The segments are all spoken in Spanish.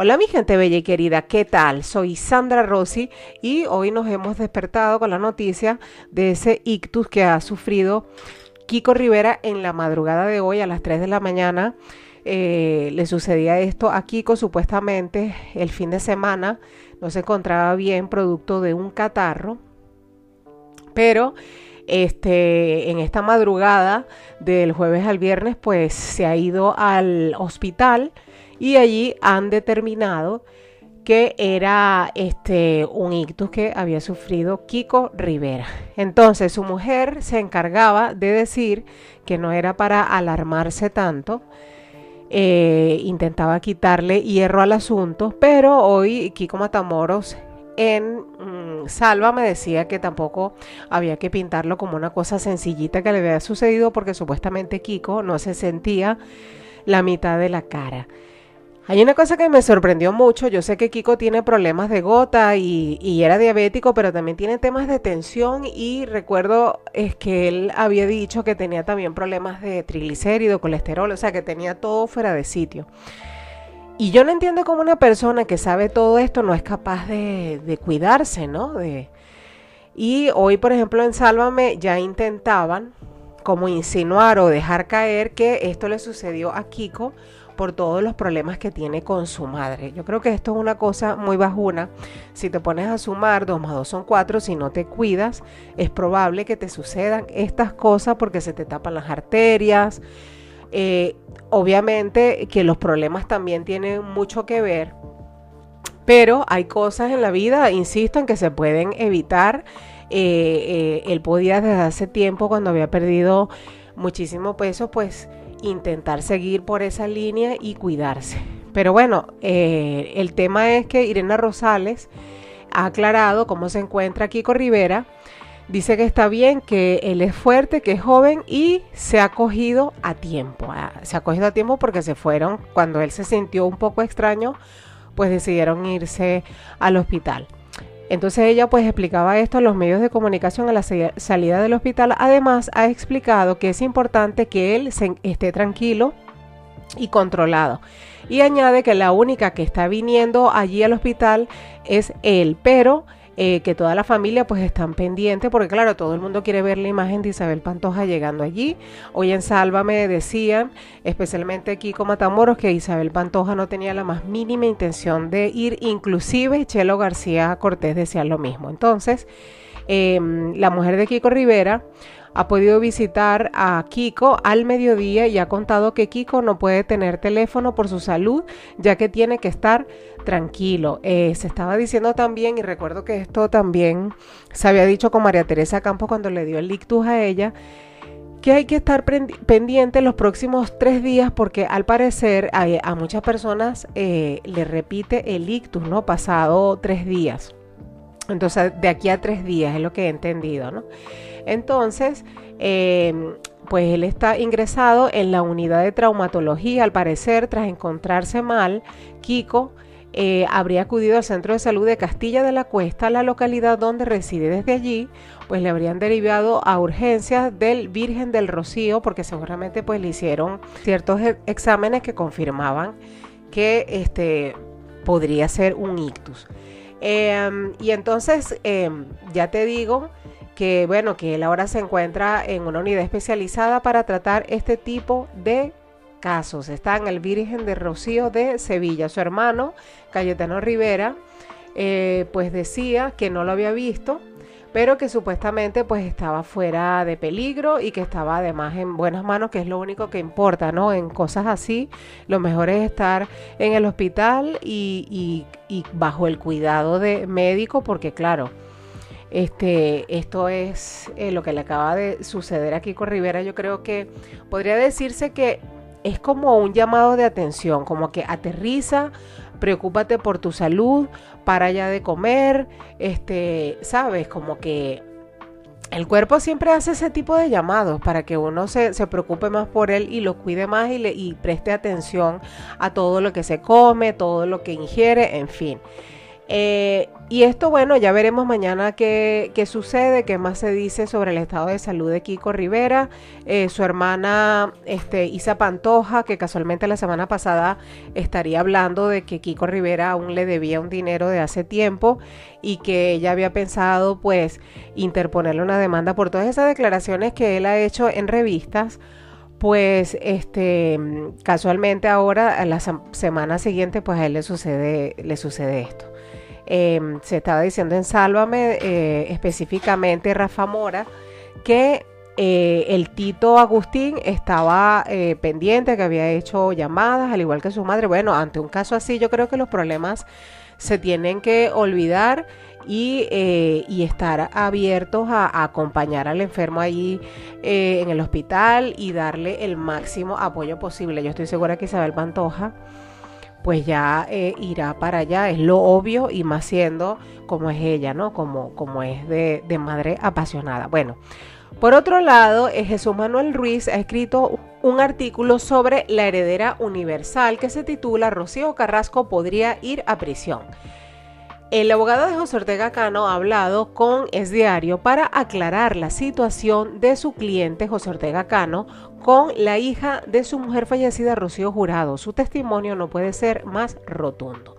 Hola mi gente bella y querida, ¿qué tal? Soy Sandra Rossi y hoy nos hemos despertado con la noticia de ese ictus que ha sufrido Kiko Rivera en la madrugada de hoy a las 3 de la mañana. Eh, le sucedía esto a Kiko supuestamente el fin de semana, no se encontraba bien producto de un catarro, pero este, en esta madrugada del jueves al viernes pues se ha ido al hospital y allí han determinado que era este, un ictus que había sufrido Kiko Rivera. Entonces su mujer se encargaba de decir que no era para alarmarse tanto, eh, intentaba quitarle hierro al asunto, pero hoy Kiko Matamoros en mm, Salva me decía que tampoco había que pintarlo como una cosa sencillita que le había sucedido porque supuestamente Kiko no se sentía la mitad de la cara. Hay una cosa que me sorprendió mucho, yo sé que Kiko tiene problemas de gota y, era diabético, pero también tiene temas de tensión y recuerdo es que él había dicho que tenía también problemas de triglicérido, colesterol, o sea que tenía todo fuera de sitio. Y yo no entiendo cómo una persona que sabe todo esto no es capaz de, cuidarse, ¿no? De, y hoy, por ejemplo, en Sálvame ya intentaban como insinuar o dejar caer que esto le sucedió a Kiko por todos los problemas que tiene con su madre. Yo creo que esto es una cosa muy bajuna. Si te pones a sumar, 2 más 2 son 4, si no te cuidas, es probable que te sucedan estas cosas porque se te tapan las arterias. Eh, obviamente que los problemas también tienen mucho que ver, pero hay cosas en la vida, insisto, en que se pueden evitar. Eh, eh, él podía desde hace tiempo, cuando había perdido muchísimo peso, pues intentar seguir por esa línea y cuidarse. Pero bueno, eh, el tema es que Irena Rosales ha aclarado cómo se encuentra Kiko Rivera. Dice que está bien, que él es fuerte, que es joven y se ha cogido a tiempo. Ah, se ha cogido a tiempo porque se fueron cuando él se sintió un poco extraño, pues decidieron irse al hospital. Entonces ella pues explicaba esto a los medios de comunicación a la salida del hospital. Además ha explicado que es importante que él esté tranquilo y controlado. Y añade que la única que está viniendo allí al hospital es él, pero eh, que toda la familia pues están pendientes porque claro, todo el mundo quiere ver la imagen de Isabel Pantoja llegando allí. Hoy en Sálvame decían, especialmente Kiko Matamoros, que Isabel Pantoja no tenía la más mínima intención de ir, inclusive Chelo García Cortés decía lo mismo. Entonces, em, la mujer de Kiko Rivera ha podido visitar a Kiko al mediodía y ha contado que Kiko no puede tener teléfono por su salud, ya que tiene que estar tranquilo. Eh, se estaba diciendo también, y recuerdo que esto también se había dicho con María Teresa Campos cuando le dio el ictus a ella, que hay que estar pendiente los próximos tres días porque al parecer a, muchas personas eh, le repite el ictus, ¿no? Pasado tres días. Entonces, de aquí a tres días es lo que he entendido, ¿no? Entonces, em, pues él está ingresado en la unidad de traumatología, al parecer, tras encontrarse mal, Kiko eh, habría acudido al centro de salud de Castilla de la Cuesta, la localidad donde reside desde allí, pues le habrían derivado a urgencias del Virgen del Rocío, porque seguramente pues le hicieron ciertos e-, exámenes que confirmaban que este podría ser un ictus. Em, y entonces, em, ya te digo, que bueno, que él ahora se encuentra en una unidad especializada para tratar este tipo de casos. Está en el Virgen de Rocío de Sevilla. Su hermano, Cayetano Rivera, eh, pues decía que no lo había visto, pero que supuestamente pues estaba fuera de peligro y que estaba además en buenas manos, que es lo único que importa, ¿no? En cosas así, lo mejor es estar en el hospital y, y bajo el cuidado de médico, porque claro, este, esto es eh, lo que le acaba de suceder aquí con Rivera. Yo creo que podría decirse que es como un llamado de atención, como que aterriza, preocúpate por tu salud, para ya de comer, este, sabes, como que el cuerpo siempre hace ese tipo de llamados para que uno se, preocupe más por él y lo cuide más y, le, y preste atención a todo lo que se come, todo lo que ingiere, en fin. Eh, y esto, bueno, ya veremos mañana qué, sucede, qué más se dice sobre el estado de salud de Kiko Rivera, eh, su hermana este, Isa Pantoja, que casualmente la semana pasada estaría hablando de que Kiko Rivera aún le debía un dinero de hace tiempo y que ella había pensado pues interponerle una demanda por todas esas declaraciones que él ha hecho en revistas. Pues este casualmente ahora la semana siguiente pues a él le sucede le sucede esto Em, se estaba diciendo en Sálvame, eh, específicamente Rafa Mora, que eh, el Tito Agustín estaba eh, pendiente, que había hecho llamadas, al igual que su madre. Bueno, ante un caso así, yo creo que los problemas se tienen que olvidar y, estar abiertos a, acompañar al enfermo allí en el hospital y darle el máximo apoyo posible. Yo estoy segura que Isabel Pantoja pues ya eh, irá para allá, es lo obvio y más siendo como es ella, ¿no? Como, como es de, madre apasionada. Bueno, por otro lado, eh, Jesús Manuel Ruiz ha escrito un artículo sobre la heredera universal que se titula Rocío Carrasco podría ir a prisión. El abogado de José Ortega Cano ha hablado con Es Diario para aclarar la situación de su cliente José Ortega Cano con la hija de su mujer fallecida Rocío Jurado. Su testimonio no puede ser más rotundo.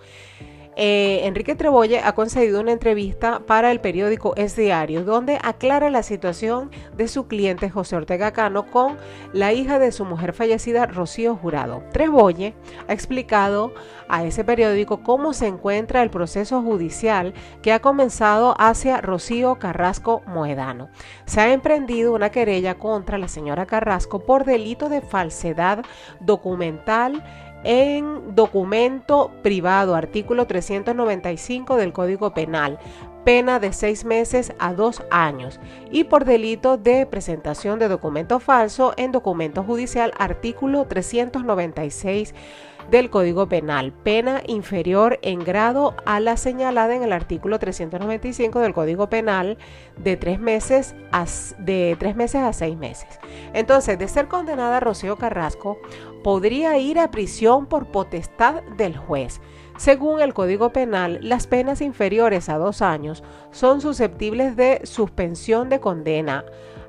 Eh, Enrique Trebolle ha concedido una entrevista para el periódico Es Diario, donde aclara la situación de su cliente José Ortega Cano con la hija de su mujer fallecida, Rocío Jurado. Trebolle ha explicado a ese periódico cómo se encuentra el proceso judicial que ha comenzado hacia Rocío Carrasco Moedano. Se ha emprendido una querella contra la señora Carrasco por delito de falsedad documental en documento privado, artículo 395 del Código Penal, pena de seis meses a dos años, y por delito de presentación de documento falso en documento judicial, artículo 396 del Código Penal, pena inferior en grado a la señalada en el artículo 395 del Código Penal de tres meses a, de tres meses a seis meses. Entonces, de ser condenada Rocío Carrasco, podría ir a prisión por potestad del juez. Según el Código Penal, las penas inferiores a dos años son susceptibles de suspensión de condena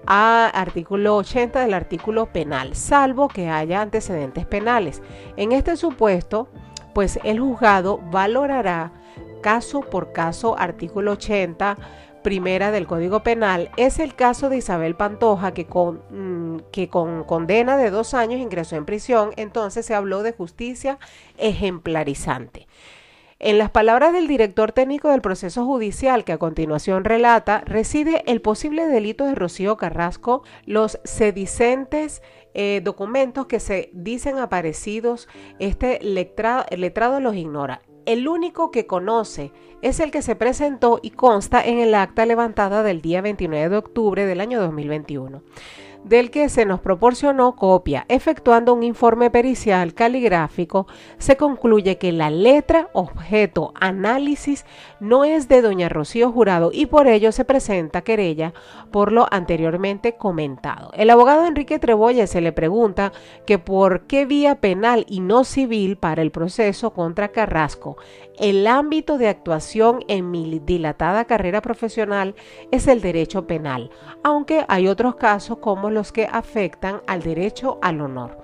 a artículo 80 del artículo penal, salvo que haya antecedentes penales. En este supuesto, pues el juzgado valorará caso por caso artículo 80 primera del Código Penal es el caso de Isabel Pantoja, que con, mm, que con condena de dos años ingresó en prisión, entonces se habló de justicia ejemplarizante. En las palabras del director técnico del proceso judicial, que a continuación relata, reside el posible delito de Rocío Carrasco, los sedicentes eh, documentos que se dicen aparecidos, este letrado los ignora. El único que conoce es el que se presentó y consta en el acta levantada del día 29 de octubre del año 2021 del que se nos proporcionó copia. Efectuando un informe pericial caligráfico, se concluye que la letra objeto análisis no es de doña Rocío Jurado y por ello se presenta querella por lo anteriormente comentado. El abogado Enrique Trebolle se le pregunta que por qué vía penal y no civil para el proceso contra Carrasco. El ámbito de actuación en mi dilatada carrera profesional es el derecho penal, aunque hay otros casos como los que afectan al derecho al honor,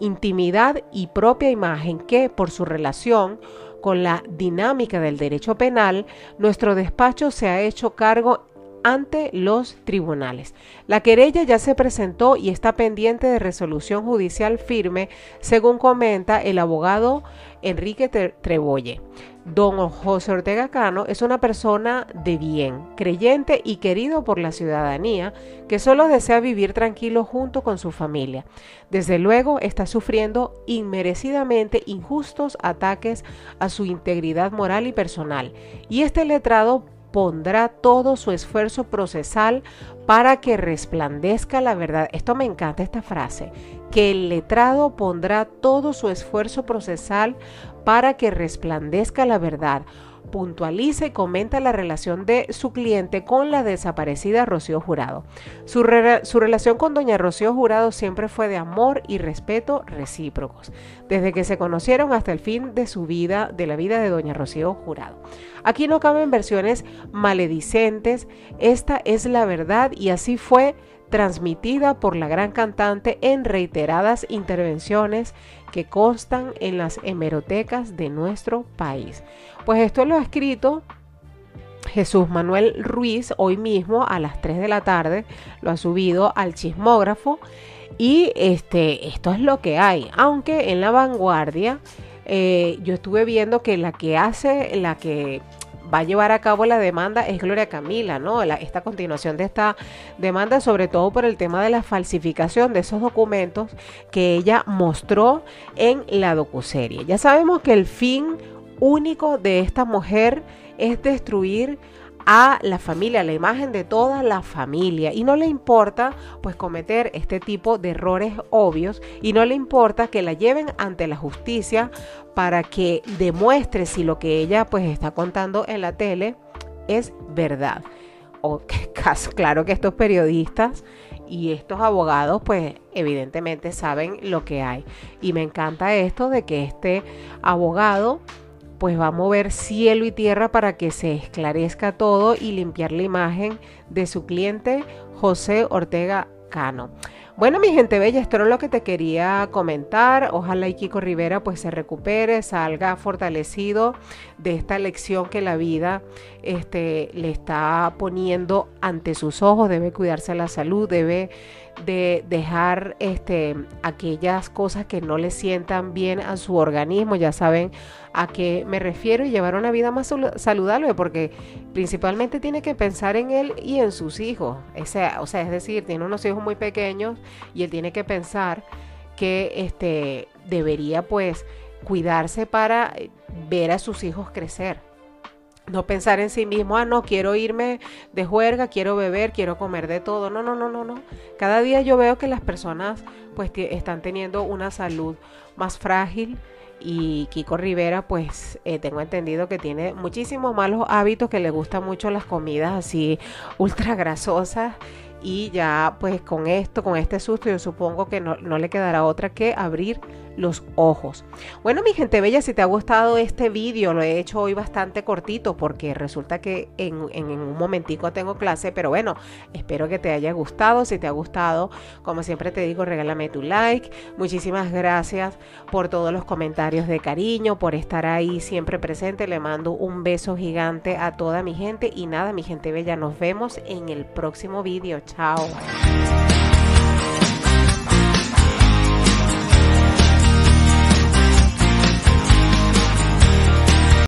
intimidad y propia imagen que, por su relación con la dinámica del derecho penal, nuestro despacho se ha hecho cargo ante los tribunales. La querella ya se presentó y está pendiente de resolución judicial firme, según comenta el abogado Enrique Trebolle. Don José Ortega Cano es una persona de bien, creyente y querido por la ciudadanía, que solo desea vivir tranquilo junto con su familia. Desde luego está sufriendo inmerecidamente injustos ataques a su integridad moral y personal, y este letrado pondrá todo su esfuerzo procesal para que resplandezca la verdad. Esto me encanta esta frase, que el letrado pondrá todo su esfuerzo procesal para que resplandezca la verdad, puntualiza y comenta la relación de su cliente con la desaparecida Rocío Jurado. Su, relación con doña Rocío Jurado siempre fue de amor y respeto recíprocos, desde que se conocieron hasta el fin de su vida, de la vida de doña Rocío Jurado. Aquí no caben versiones maledicentes, esta es la verdad y así fue transmitida por la gran cantante en reiteradas intervenciones que constan en las hemerotecas de nuestro país. Pues esto lo ha escrito Jesús Manuel Ruiz hoy mismo a las 3 de la tarde, lo ha subido al chismógrafo y este, esto es lo que hay, aunque en la vanguardia eh, yo estuve viendo que la que hace, la que va a llevar a cabo la demanda es Gloria Camila, ¿no? esta continuación de esta demanda, sobre todo por el tema de la falsificación de esos documentos que ella mostró en la docuserie. Ya sabemos que el fin único de esta mujer es destruir a la familia, la imagen de toda la familia y no le importa pues cometer este tipo de errores obvios y no le importa que la lleven ante la justicia para que demuestre si lo que ella pues está contando en la tele es verdad. O claro que estos periodistas y estos abogados pues evidentemente saben lo que hay y me encanta esto de que este abogado pues va a mover cielo y tierra para que se esclarezca todo y limpiar la imagen de su cliente José Ortega Cano. Bueno, mi gente bella, esto era lo que te quería comentar. Ojalá y Kiko Rivera pues se recupere, salga fortalecido de esta lección que la vida este, le está poniendo ante sus ojos. Debe cuidarse la salud, debe de dejar este, aquellas cosas que no le sientan bien a su organismo. Ya saben a qué me refiero y llevar una vida más saludable porque principalmente tiene que pensar en él y en sus hijos. o sea, es decir, tiene unos hijos muy pequeños y él tiene que pensar que este, debería pues cuidarse para eh, ver a sus hijos crecer. No pensar en sí mismo, ah, no, quiero irme de juerga, quiero beber, quiero comer de todo. No, no, no, no, no. Cada día yo veo que las personas pues están teniendo una salud más frágil y Kiko Rivera pues eh, tengo entendido que tiene muchísimos malos hábitos, que le gustan mucho las comidas así ultra grasosas y ya pues con esto, con este susto, yo supongo que no, le quedará otra que abrir los ojos. Bueno, mi gente bella, si te ha gustado este vídeo, lo he hecho hoy bastante cortito porque resulta que en, en, un momentico tengo clase, pero bueno, espero que te haya gustado. Si te ha gustado, como siempre te digo, regálame tu like. Muchísimas gracias por todos los comentarios de cariño, por estar ahí siempre presente. Le mando un beso gigante a toda mi gente y nada, mi gente bella, nos vemos en el próximo vídeo. 好